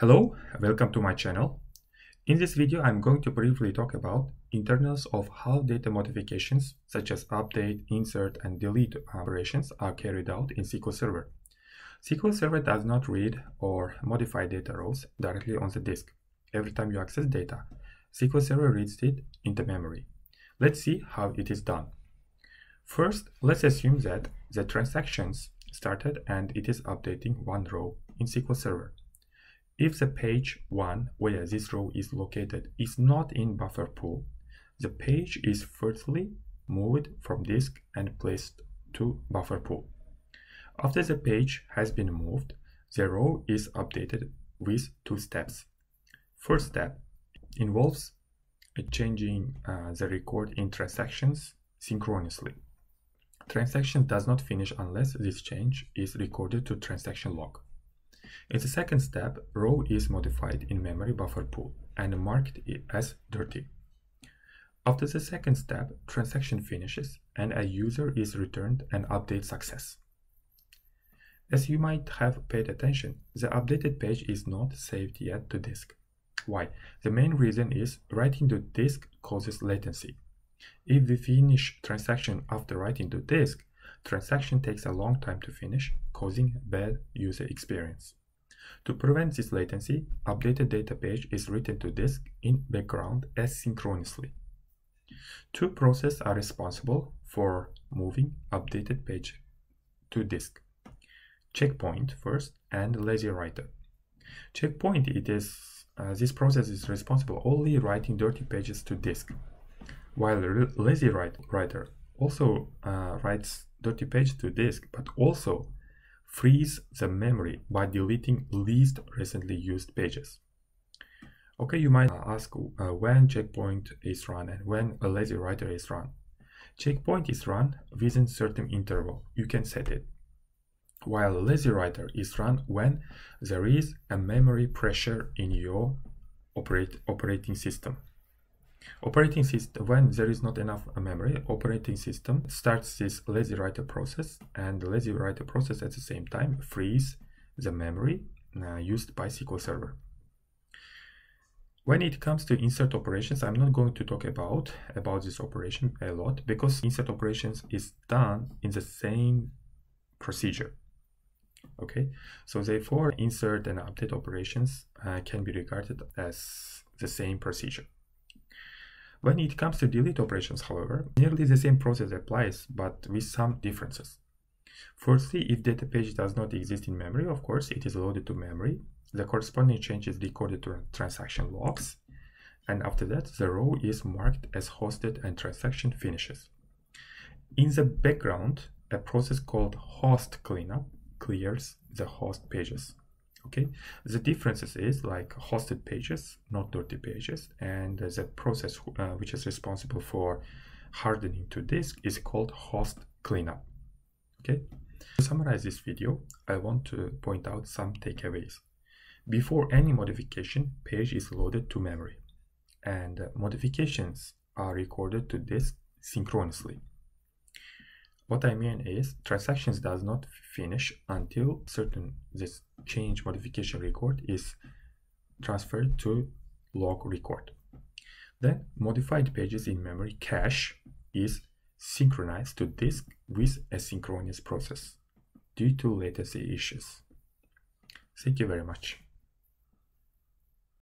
Hello, welcome to my channel. In this video, I'm going to briefly talk about internals of how data modifications such as update, insert, and delete operations are carried out in SQL Server. SQL Server does not read or modify data rows directly on the disk. Every time you access data, SQL Server reads it into memory. Let's see how it is done. First, let's assume that the transactions started and it is updating one row in SQL Server. If the page 1 where this row is located is not in buffer pool, the page is firstly moved from disk and placed to buffer pool. After the page has been moved, the row is updated with two steps. First step involves changing uh, the record in transactions synchronously. Transaction does not finish unless this change is recorded to transaction log. In the second step, row is modified in memory buffer pool and marked as dirty. After the second step, transaction finishes and a user is returned an update success. As you might have paid attention, the updated page is not saved yet to disk. Why? The main reason is writing to disk causes latency. If we finish transaction after writing to disk, transaction takes a long time to finish, causing bad user experience. To prevent this latency, updated data page is written to disk in background asynchronously. Two processes are responsible for moving updated page to disk. Checkpoint first and lazy writer. Checkpoint it is uh, this process is responsible only writing dirty pages to disk, while lazy writer also uh, writes dirty page to disk, but also freeze the memory by deleting least recently used pages. Okay, you might ask uh, when checkpoint is run and when a lazy writer is run. Checkpoint is run within certain interval. You can set it. While lazy writer is run when there is a memory pressure in your operate, operating system. Operating system, when there is not enough memory, operating system starts this lazy writer process and the lazy writer process at the same time frees the memory uh, used by SQL Server. When it comes to insert operations, I'm not going to talk about, about this operation a lot because insert operations is done in the same procedure. Okay, so therefore insert and update operations uh, can be regarded as the same procedure. When it comes to delete operations, however, nearly the same process applies, but with some differences. Firstly, if data page does not exist in memory, of course, it is loaded to memory. The corresponding change is recorded to transaction logs. And after that, the row is marked as ghosted and transaction finishes. In the background, a process called ghost cleanup clears the ghost pages okay? The differences is like ghosted pages not dirty pages and the process uh, which is responsible for hardening to disk is called ghost cleanup. Okay? To summarize this video i want to point out some takeaways. Before any modification page is loaded to memory and modifications are recorded to disk synchronously. What I mean is transactions does not finish until certain this change modification record is transferred to log record. Then modified pages in memory cache is synchronized to disk with asynchronous process due to latency issues. Thank you very much.